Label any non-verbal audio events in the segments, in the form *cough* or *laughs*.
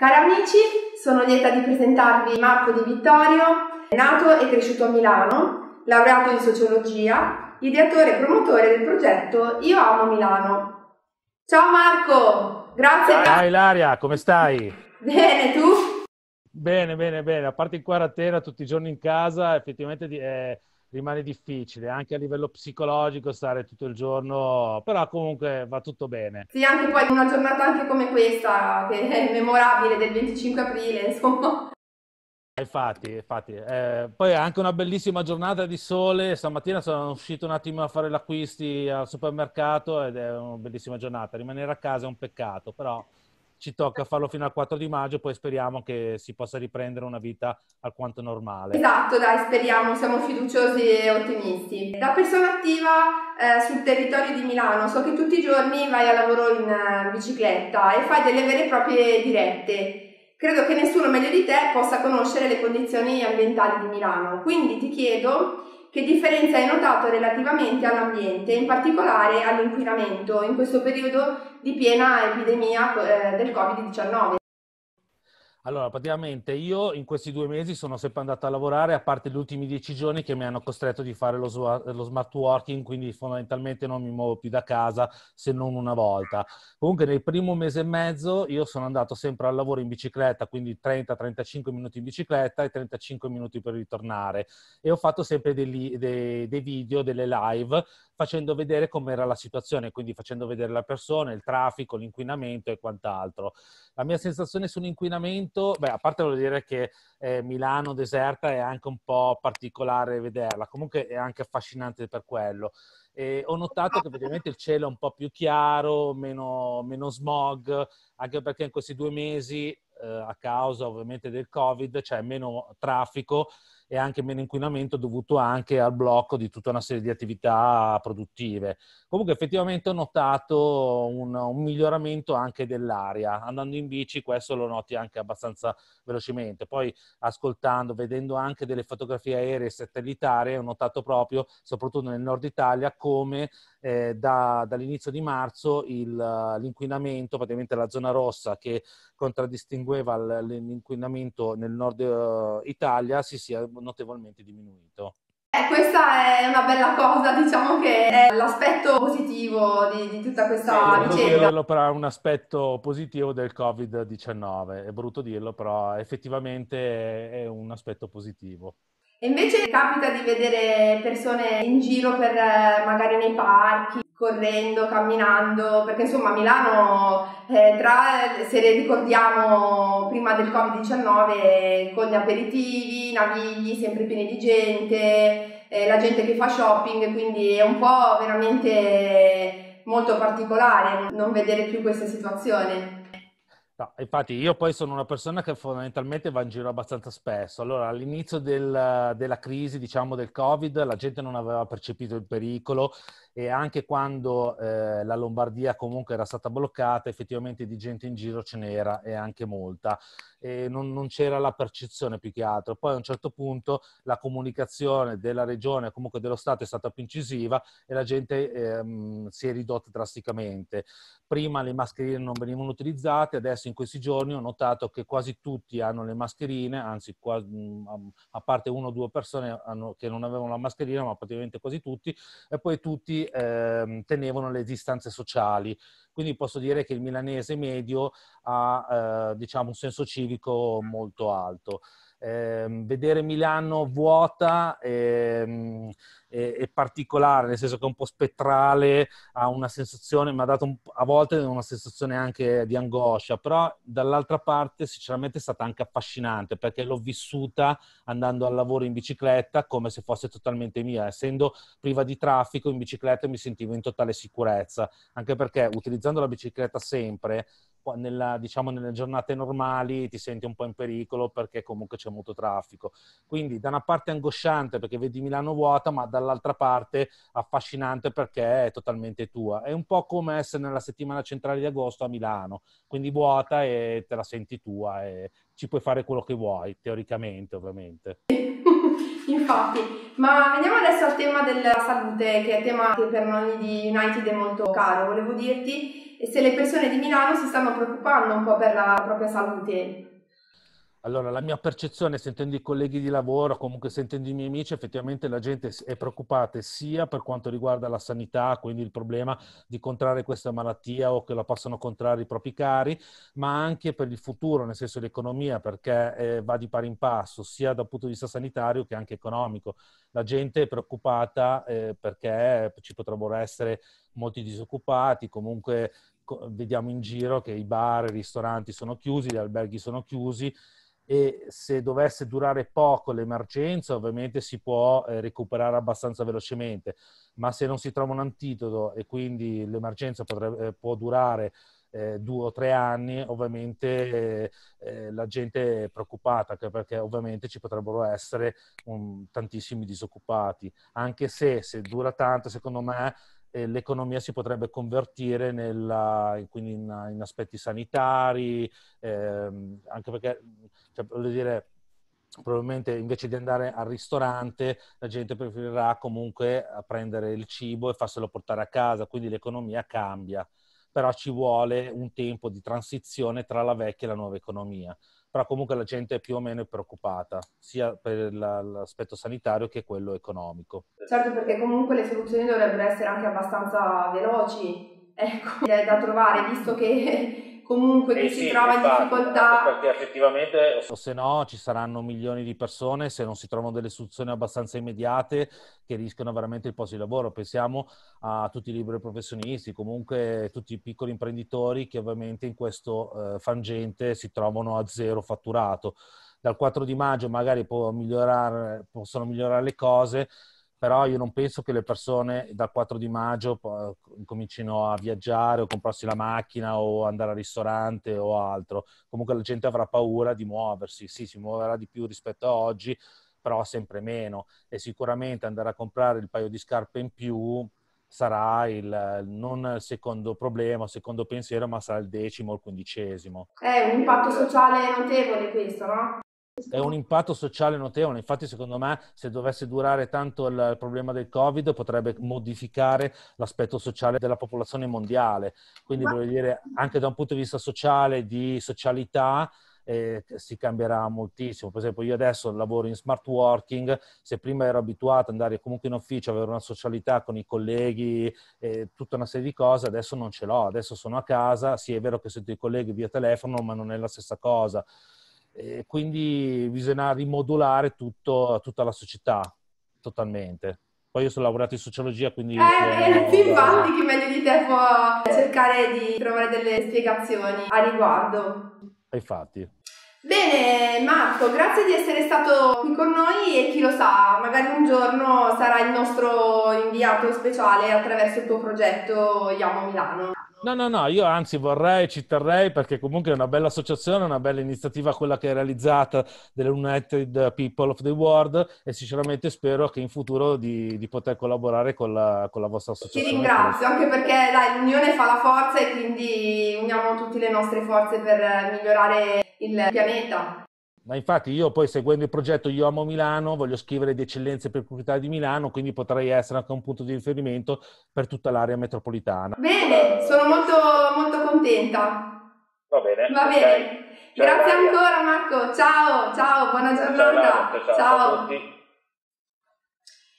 Cari amici, sono lieta di presentarvi Marco Di Vittorio, nato e cresciuto a Milano, laureato in sociologia, ideatore e promotore del progetto Io amo Milano. Ciao Marco, grazie. Ciao Ilaria, come stai? Bene, tu? Bene, bene, bene. A parte in quarantena tutti i giorni in casa, effettivamente eh, rimane difficile anche a livello psicologico stare tutto il giorno, però comunque va tutto bene. Sì, anche poi una giornata anche come questa, che è memorabile del 25 aprile, *laughs* insomma. Infatti, infatti. Eh, poi è anche una bellissima giornata di sole. Stamattina sono uscito un attimo a fare gli acquisti al supermercato ed è una bellissima giornata. Rimanere a casa è un peccato, però ci tocca farlo fino al 4 di maggio, poi speriamo che si possa riprendere una vita alquanto normale. Esatto, dai, speriamo, siamo fiduciosi e ottimisti. Da persona attiva eh, sul territorio di Milano, so che tutti i giorni vai a lavoro in uh, bicicletta e fai delle vere e proprie dirette. Credo che nessuno meglio di te possa conoscere le condizioni ambientali di Milano, quindi ti chiedo che differenza hai notato relativamente all'ambiente, in particolare all'inquinamento, in questo periodo di piena epidemia eh, del Covid-19? Allora, praticamente io in questi due mesi sono sempre andato a lavorare, a parte gli ultimi dieci giorni che mi hanno costretto di fare lo, lo, smart working, quindi fondamentalmente non mi muovo più da casa se non una volta. Comunque nel primo mese e mezzo io sono andato sempre al lavoro in bicicletta, quindi 30-35 minuti in bicicletta e 35 minuti per ritornare. E ho fatto sempre dei, dei, dei video, delle live, facendo vedere com'era la situazione, quindi facendo vedere la persona, il traffico, l'inquinamento e quant'altro. La mia sensazione sull'inquinamento, beh, a parte voglio dire che eh, Milano deserta è anche un po' particolare vederla, comunque è anche affascinante per quello. E ho notato che ovviamente il cielo è un po' più chiaro, meno, meno smog, anche perché in questi due mesi, eh, a causa ovviamente del Covid, c'è meno traffico e anche meno inquinamento dovuto anche al blocco di tutta una serie di attività produttive. Comunque effettivamente ho notato un, un miglioramento anche dell'aria. Andando in bici questo lo noti anche abbastanza velocemente. Poi ascoltando, vedendo anche delle fotografie aeree satellitari, ho notato proprio, soprattutto nel nord Italia, come eh, da, dall'inizio di marzo il, l'inquinamento, praticamente la zona rossa che contraddistingueva l'inquinamento nel nord uh, Italia, si sia notevolmente diminuito. Eh, questa è una bella cosa, diciamo che è l'aspetto positivo di, di tutta questa sì, vicenda. dirlo però è un aspetto positivo del Covid-19, è brutto dirlo, però effettivamente è un aspetto positivo. E invece capita di vedere persone in giro per magari nei parchi, correndo, camminando, perché insomma Milano, eh, tra, se le ricordiamo prima del Covid-19, con gli aperitivi, i navigli sempre pieni di gente, eh, la gente che fa shopping, quindi è un po' veramente molto particolare non vedere più questa situazione. No, infatti io poi sono una persona che fondamentalmente va in giro abbastanza spesso. Allora, all'inizio del, della crisi, diciamo, del Covid, la gente non aveva percepito il pericolo e anche quando eh, la Lombardia comunque era stata bloccata, effettivamente di gente in giro ce n'era e anche molta. E non, non c'era la percezione più che altro. Poi a un certo punto la comunicazione della regione, comunque dello Stato, è stata più incisiva e la gente ehm, si è ridotta drasticamente. Prima le mascherine non venivano utilizzate, adesso in questi giorni ho notato che quasi tutti hanno le mascherine, anzi mm, a parte una o due persone hanno, che non avevano la mascherina, ma praticamente quasi tutti, e poi tutti eh, tenevano le distanze sociali. Quindi posso dire che il milanese medio ha eh, diciamo, un senso civico molto alto eh, vedere Milano vuota è, è, è, particolare, nel senso che è un po' spettrale, ha una sensazione, mi ha dato un, a volte una sensazione anche di angoscia, però dall'altra parte sinceramente è stata anche affascinante perché l'ho vissuta andando al lavoro in bicicletta come se fosse totalmente mia, essendo priva di traffico in bicicletta mi sentivo in totale sicurezza, anche perché utilizzando la bicicletta sempre nella, diciamo, nelle giornate normali ti senti un po' in pericolo perché comunque c'è molto traffico. Quindi da una parte angosciante perché vedi Milano vuota, ma dall'altra parte affascinante perché è totalmente tua. È un po' come essere nella settimana centrale di agosto a Milano, quindi vuota e te la senti tua e ci puoi fare quello che vuoi, teoricamente ovviamente. *laughs* Infatti, ma veniamo adesso al tema della salute, che è tema che per noi di United è molto caro. Volevo dirti e se le persone di Milano si stanno preoccupando un po' per la propria salute. Allora, la mia percezione, sentendo i colleghi di lavoro, comunque sentendo i miei amici, effettivamente la gente è preoccupata sia per quanto riguarda la sanità, quindi il problema di contrarre questa malattia o che la possano contrarre i propri cari, ma anche per il futuro, nel senso l'economia, perché eh, va di pari in passo, sia dal punto di vista sanitario che anche economico. La gente è preoccupata eh, perché ci potrebbero essere molti disoccupati, comunque vediamo in giro che i bar, i ristoranti sono chiusi, gli alberghi sono chiusi e se dovesse durare poco l'emergenza ovviamente si può eh, recuperare abbastanza velocemente, ma se non si trova un antidoto e quindi l'emergenza potrebbe, eh, può durare eh, due o tre anni, ovviamente eh, eh, la gente è preoccupata perché ovviamente ci potrebbero essere un, tantissimi disoccupati, anche se se dura tanto secondo me l'economia si potrebbe convertire nella, in, in, aspetti sanitari, ehm, anche perché, cioè, voglio dire, probabilmente invece di andare al ristorante la gente preferirà comunque prendere il cibo e farselo portare a casa, quindi l'economia cambia, però ci vuole un tempo di transizione tra la vecchia e la nuova economia però comunque la gente è più o meno preoccupata, sia per l'aspetto sanitario che quello economico. Certo, perché comunque le soluzioni dovrebbero essere anche abbastanza veloci, ecco, *laughs* da trovare, visto che comunque eh chi sì, si trova in difficoltà. Perché effettivamente, o se no, ci saranno milioni di persone se non si trovano delle soluzioni abbastanza immediate che rischiano veramente il posto di lavoro. Pensiamo a tutti i liberi professionisti, comunque tutti i piccoli imprenditori che ovviamente in questo eh, frangente si trovano a zero fatturato. Dal 4 di maggio magari può migliorare, possono migliorare le cose, però io non penso che le persone dal 4 di maggio comincino a viaggiare o comprarsi la macchina o andare al ristorante o altro. Comunque la gente avrà paura di muoversi, sì, si muoverà di più rispetto a oggi, però sempre meno e sicuramente andare a comprare il paio di scarpe in più sarà il, non il secondo problema, il secondo pensiero, ma sarà il decimo o il quindicesimo. È un impatto sociale notevole questo, no? È un impatto sociale notevole. Infatti, secondo me, se dovesse durare tanto il problema del Covid, potrebbe modificare l'aspetto sociale della popolazione mondiale. Quindi, Ma... voglio dire, anche da un punto di vista sociale, di socialità, eh, si cambierà moltissimo. Per esempio, io adesso lavoro in smart working, se prima ero abituato ad andare comunque in ufficio, avere una socialità con i colleghi, eh, tutta una serie di cose, adesso non ce l'ho. Adesso sono a casa, sì, è vero che sento i colleghi via telefono, ma non è la stessa cosa. E quindi bisogna rimodulare tutto, tutta la società totalmente. Poi io sono laureato in sociologia, quindi... Eh, eh infatti chi meglio di te può cercare di trovare delle spiegazioni a riguardo. Infatti. Bene Marco, grazie di essere stato qui con noi e chi lo sa, magari un giorno sarà il nostro inviato speciale attraverso il tuo progetto Iamo Milano. No, no, no, io anzi vorrei, ci terrei perché comunque è una bella associazione, una bella iniziativa quella che è realizzata dell'United People of the World e sinceramente spero che in futuro di, di poter collaborare con la, con la, vostra associazione. Ti ringrazio, anche perché dai, l'unione fa la forza e quindi uniamo tutte le nostre forze per migliorare il pianeta. Ma infatti io poi seguendo il progetto Io amo Milano voglio scrivere di eccellenze per proprietà di Milano, quindi potrei essere anche un punto di riferimento per tutta l'area metropolitana. Bene, sono molto, molto contenta. Va bene. Va bene. Okay. Grazie Maria. ancora Marco, ciao, ciao, buona giornata. Ciao, ciao. ciao.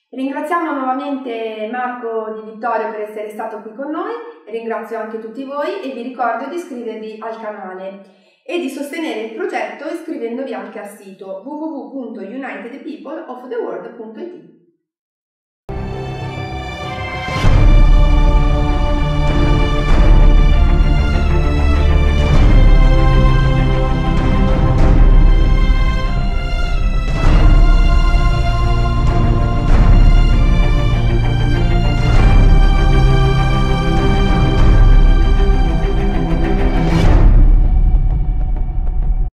Ringraziamo nuovamente Marco Di Vittorio per essere stato qui con noi, ringrazio anche tutti voi e vi ricordo di iscrivervi al canale e di sostenere il progetto iscrivendovi anche al sito www.unitedpeopleoftheworld.it.